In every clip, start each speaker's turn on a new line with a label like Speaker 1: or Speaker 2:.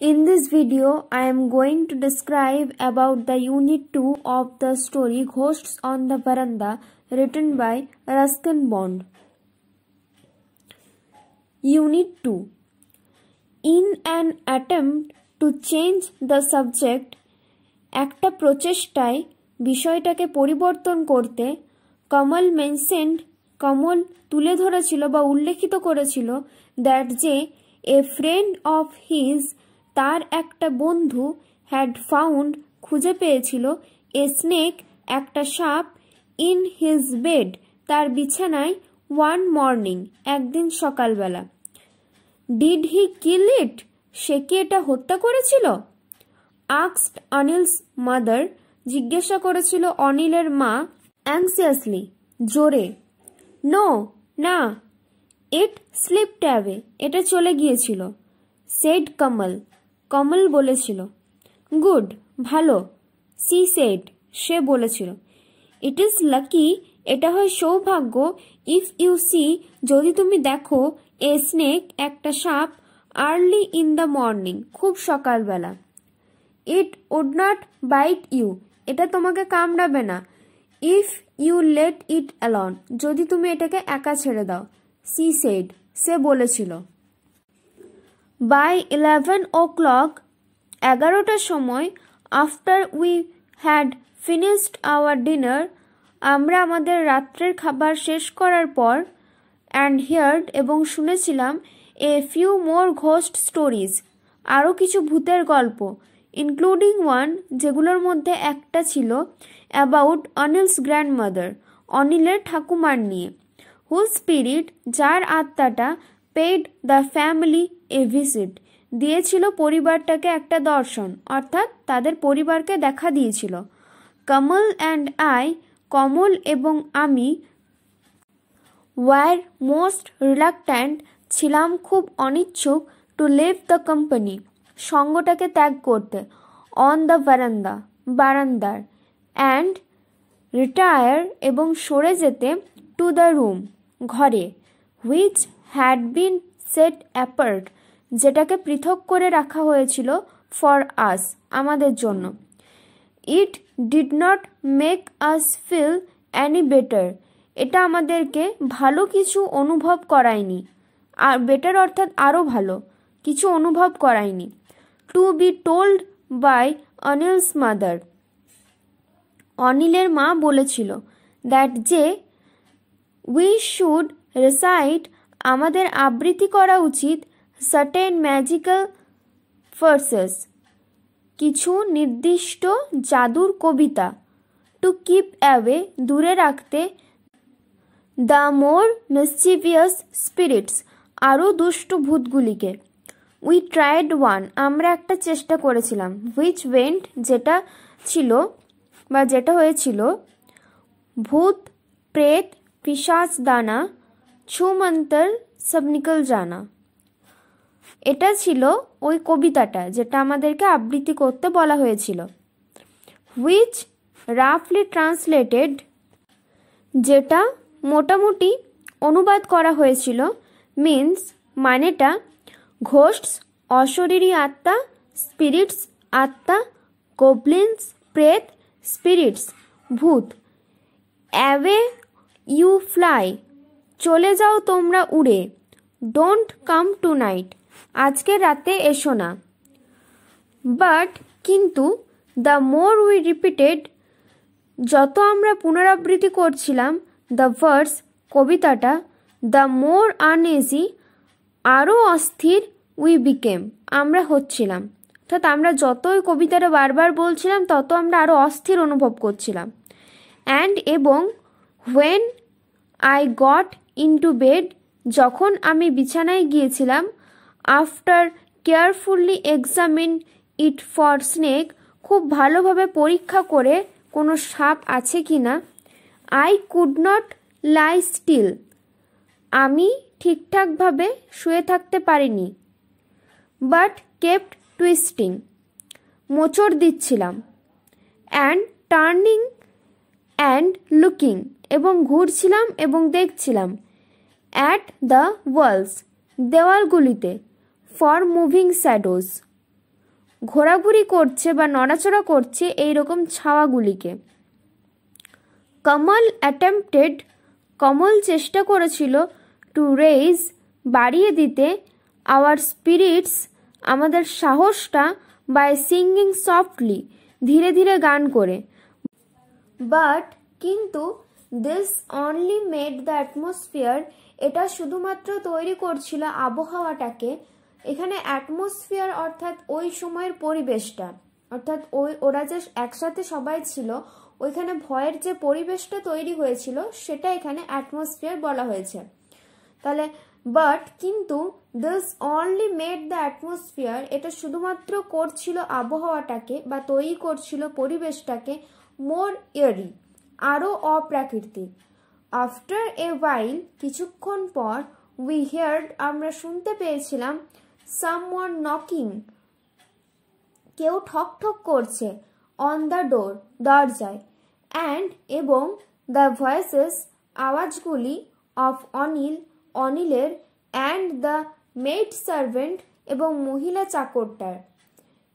Speaker 1: In this video, I am going to describe about the unit 2 of the story Ghosts on the Veranda written by Ruskin Bond. Unit 2 In an attempt to change the subject, একটা প্রচেষ্টায় বিষয়টাকে পরিবর্তন করতে কমল মেনসেন্ড কমল তুলে ধরেছিল বা উল্লেখিত করেছিল দ্যাট যে এ ফ্রেন্ড অফ হিজ তার একটা বন্ধু হ্যাড ফাউন্ড খুঁজে পেয়েছিল এ স্নেক একটা সাপ ইন হিজ বেড তার বিছানায় ওয়ান মর্নিং একদিন সকালবেলা। ডিড হি কিল ইট সে কি এটা হত্যা করেছিল? আক্সড অনিলস মাদার জিজ্ঞাসা করেছিল অনিলের মা অ্যাংসিয়াসলি জোরে। নো না ইট স্লিপ ট্যাবে এটা চলে গিয়েছিল সেড কমল কমল বলেছিল, গুড, ভালো। সি সেড, সে বলেছিল। ইট ইজ লাকি, এটা হয় সৌভাগ্য। ইফ ইউ সি, যদি তুমি দেখো, এ স্নেক, একটা সাপ, আর্লি ইন দ্য মর্নিং, খুব সকালবেলা। It would not bite you, এটা তোমাকে কামড়াবে না। If you let it alone, যদি তুমি এটাকে একা ছেড়ে দাও। সি সেড, সে বলেছিল। বাই ইলেভেন ও ক্লক এগারোটার সময় after we had finished our dinner আমরা আমাদের রাত্রের খাবার শেষ করার পর অ্যান্ড হিয়ার্ড এবং শুনেছিলাম a few more ghost stories আরও কিছু ভূতের গল্প ইনক্লুডিং ওয়ান যেগুলোর মধ্যে একটা ছিল অ্যাবাউট অনিলস গ্র্যান্ডমাদার অনিলের ঠাকুমার নিয়ে হু স্পিরিট যার আত্মাটা paid the family a visit দিয়েছিল পরিবারটাকে একটা দর্শন, অর্থাৎ তাদের পরিবারকে দেখা দিয়েছিল। কমল অ্যান্ড আই কমল এবং আমি ওয়ার মোস্ট রিলাক্ট্যান্ট ছিলাম খুব অনিচ্ছুক টু লিভ দ্য কোম্পানি সঙ্গটাকে ত্যাগ করতে অন দ্য বারান্দা বারান্দার অ্যান্ড রিটায়ার এবং সরে যেতে টু দ্য রুম ঘরে which had been set apart যেটাকে পৃথক করে রাখা হয়েছিল ফর আস আমাদের জন্য। It did not make us feel any better এটা আমাদেরকে ভালো কিছু অনুভব করায়নি। আর বেটার অর্থাৎ আরও ভালো, কিছু অনুভব করায়নি। To be told by Anil's mother অনিলের মা বলেছিল দ্যাট যে উই শুড রেসাইট আমাদের আবৃত্তি করা উচিত সার্টেন ম্যাজিক্যাল ফার্সেস কিছু নির্দিষ্ট জাদুর কবিতা টু কিপ অ্যাওয়ে দূরে রাখতে দ্য মোর মিসচিভিয়াস স্পিরিটস আরও দুষ্টু ভূতগুলিকে। উই ট্রাইড ওয়ান আমরা একটা চেষ্টা করেছিলাম হুইচ ওয়েন্ট যেটা ছিল বা যেটা হয়েছিল, ভূত, প্রেত পিসাচ দানা ছুমন্তর সব নিকল জানা। এটা ছিল ওই কবিতাটা যেটা আমাদেরকে আবৃত্তি করতে বলা হয়েছিল। হুইচ রাফলি ট্রান্সলেটেড যেটা মোটামুটি অনুবাদ করা হয়েছিল মিন্স মানেটা ঘোস্টস, অশরীরী আত্মা স্পিরিটস আত্মা গোবলিন্স প্রেত স্পিরিটস ভূত। অ্যাওয়ে ইউ ফ্লাই চলে যাও তোমরা উড়ে। ডোন্ট কাম টু নাইট আজকে রাতে এসো না। বাট কিন্তু দ্য মোর উই রিপিটেড যত আমরা পুনরাবৃত্তি করছিলাম দ্য ভার্স কবিতাটা দ্য মোর আনএজি আরও অস্থির উই বিকেম আমরা হচ্ছিলাম। অর্থাৎ আমরা যতই কবিতাটা বারবার বলছিলাম, তত আমরা আরও অস্থির অনুভব করছিলাম। অ্যান্ড এবং when I got into bed যখন আমি বিছানায় গিয়েছিলাম after carefully examine it for snake খুব ভালোভাবে পরীক্ষা করে কোনো সাপ আছে কি না I could not lie still আমি ঠিকঠাকভাবে শুয়ে থাকতে পারিনি বাট কেপ্ট টুইস্টিং মোচড় দিচ্ছিলাম অ্যান্ড টার্নিং অ্যান্ড লুকিং এবং ঘুরছিলাম এবং দেখছিলাম। অ্যাট দ্য ওয়ালস দেওয়ালগুলিতে ফর মুভিং শ্যাডোজ ঘোরাঘুরি করছে বা নড়াচড়া করছে এই রকম ছাওয়াগুলিকে। কমল অ্যাটেম্পটেড কমল চেষ্টা করেছিল টু রেইজ বাড়িয়ে দিতে। আওয়ার স্পিরিটস আমাদের সাহসটা বাই সিঙ্গিং সফটলি ধীরে ধীরে গান করে। বাট কিন্তু this only made the atmosphere এটা শুধুমাত্র তৈরি করছিল আবহাওয়াটাকে, এখানে অ্যাটমসফিয়ার অর্থাৎ ওই সময়ের পরিবেশটা, অর্থাৎ ওই ওরা যে একসাথে সবাই ছিল, ওইখানে ভয়ের যে পরিবেশটা তৈরি হয়েছিল, সেটা এখানে অ্যাটমসফিয়ার বলা হয়েছে। তাহলে বাট কিন্তু this only made the atmosphere এটা শুধুমাত্র করছিল আবহাওয়াটাকে বা তৈরি করছিল পরিবেশটাকে মোর ইয়ারি আরও অপ্রাকৃতিক। আফটার এ ওয়াইল কিছুক্ষণ পর উই হিয়ার্ড আমরা শুনতে পেয়েছিলাম সামওয়ান নকিং কেউ ঠক ঠক করছে অন দ্য ডোর দরজায় অ্যান্ড এবং দ্য ভয়েসেস আওয়াজগুলি অফ অনিল, অনিলের অ্যান্ড দ্য মেড সার্ভেন্ট এবং মহিলা চাকরটার।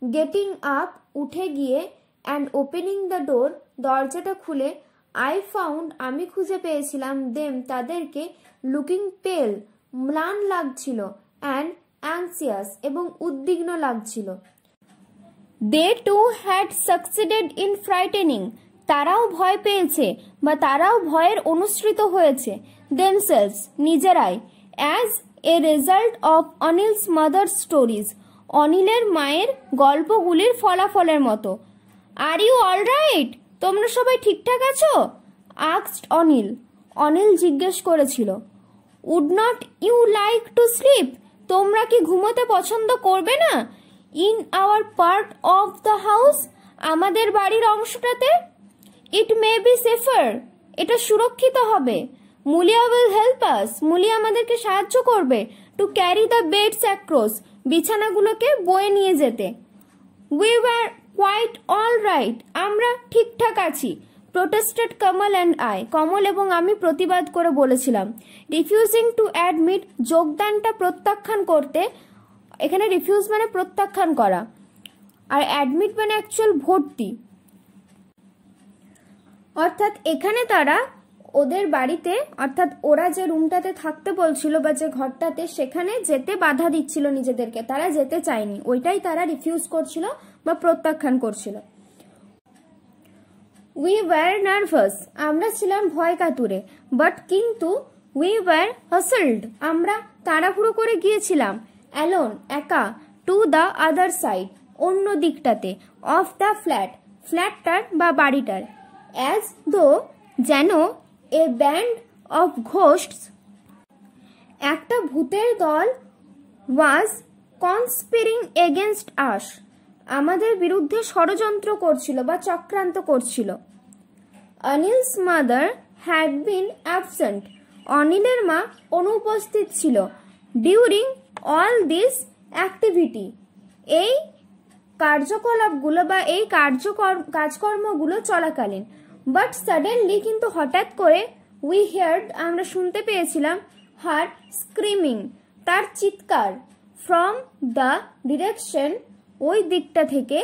Speaker 1: গেটিং আপ উঠে গিয়ে অ্যান্ড ওপেনিং দ্য ডোর দরজাটা খুলে আই ফাউন্ড আমি খুঁজে পেয়েছিলাম দেম তাদেরকে লুকিং পেল ম্লান লাগছিল অ্যান্ড অ্যাংসিয়াস এবং উদ্বিগ্ন লাগছিল। They too had succeeded in frightening তারাও ভয় পেয়েছে বা তারাও ভয়ের অনুসৃত হয়েছে। দেমসেলস নিজেরাই as a result of Anil's mother stories অনিলের মায়ের গল্পগুলির ফলাফলের মতো। আর ইউ অল রাইট তোমরা সবাই ঠিকঠাক আছো? আক্সড অনিল। অনিল জিজ্ঞেস করেছিল would not you like to sleep তোমরা কি ঘুমোতে পছন্দ করবে না? In our part of the house আমাদের বাড়ির অংশটাতে? ইট মে বি সেফার এটা সুরক্ষিত হবে। Mulia will help us Mulia আমাদেরকে সাহায্য করবে to carry the beds across বিছানাগুলোকে বয়ে নিয়ে যেতে। We were quite all right আমরা ঠিকঠাক আছি। Protested Kamal and I Kamal এবং আমি প্রতিবাদ করে বলেছিলাম। রিফিউজিং টু অ্যাডমিট যোগদানটা প্রত্যাখ্যান করতে, এখানে রিফিউজ মানে প্রত্যাখ্যান করা। আর অ্যাডমিট মানে অ্যাকচুয়াল ভর্তি। অর্থাৎ এখানে তারা ওদের বাড়িতে, অর্থাৎ ওরা যে রুমটাতে থাকতে বলছিল বা যে ঘরটাতে, সেখানে যেতে বাধা দিচ্ছিল নিজেদেরকে। তারা যেতে চায়নি। ওইটাই তারা রিফিউজ করছিল। বা প্রত্যাখ্যান করছিল। উই ওয়ার নার্ভাস আমরা ছিলাম ভয় কাতুরে। বাট কিন্তু উই ওয়ার হাসল্ড আমরা তাড়াহুড়ো করে গিয়েছিলাম। অ্যালোন একা টু দ্য আদার সাইড অন্য দিকটাতে অফ দ্য ফ্ল্যাট ফ্ল্যাটটার বা বাড়িটার। অ্যাজ দো যেন এ ব্যান্ড অফ ঘোস্টস একটা ভূতের দল ওয়াজ কনস্পিরিং এগেনস্ট আস আমাদের বিরুদ্ধে ষড়যন্ত্র করছিল বা চক্রান্ত করছিল। Anil's mother had been absent অনিলের মা অনুপস্থিত ছিল ডিউরিং অল দিস অ্যাক্টিভিটি এই কার্যকলাপগুলো বা এই কার্যকর্ম কাজকর্মগুলো চলাকালীন। বাট সাডেনলি কিন্তু হঠাৎ করে উই হেয়ার্ড আমরা শুনতে পেয়েছিলাম হার স্ক্রিমিং তার চিৎকার। ফ্রম দ্য ডিরেকশন ওই দিকটা থেকে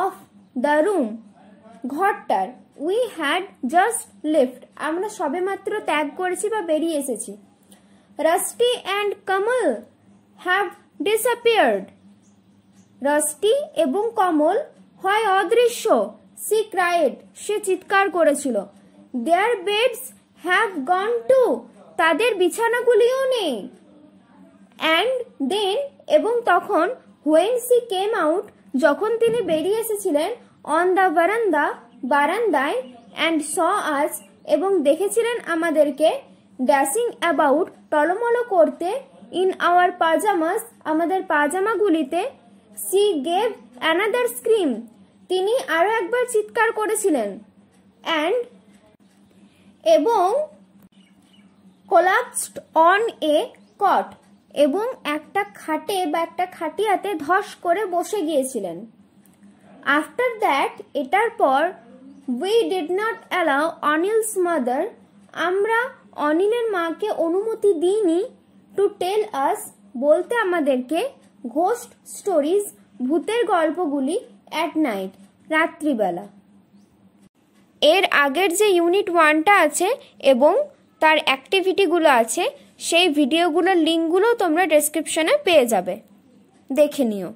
Speaker 1: অফ দ্য রুম ঘরটার। উই হ্যাড জাস্ট লিফট আমরা সবেমাত্র ত্যাগ করেছি বা বেরিয়ে এসেছি। Rusty and Kamal have disappeared Rusty এবং কমল হয় অদৃশ্য। সি ক্রাইড সে চিৎকার করেছিল। Their beds have gone too তাদের বিছানাগুলিও নেই। অ্যান্ড দেন এবং তখন হোয়েন সি কেম আউট যখন তিনি বেরিয়ে এসেছিলেন অন দ্য বারান্দা বারান্দায় অ্যান্ড স আস এবং দেখেছিলেন আমাদেরকে ড্যাসিং অ্যাবাউট টলমলো করতে ইন আওয়ার পাজামাস আমাদের পাজামাগুলিতে সি গেভ অ্যানাদার স্ক্রিম তিনি আরও একবার চিৎকার করেছিলেন। অ্যান্ড এবং কোলাপসড অন এ কট এবং একটা খাটে বা একটা খাটিয়াতে ধস করে বসে গিয়েছিলেন। আফটার দ্যাট এটার পর we did not allow Anil's mother আমরা অনিলের মাকে অনুমতি দিইনি টু টেল আস বলতে আমাদেরকে ঘোস্ট স্টোরিজ ভূতের গল্পগুলি অ্যাট নাইট রাত্রিবেলা। এর আগের যে ইউনিট ওয়ানটা আছে এবং তার অ্যাক্টিভিটিগুলো আছে সেই ভিডিওগুলোর লিঙ্কগুলো তোমরা ডেসক্রিপশনে পেয়ে যাবে। দেখে নিও।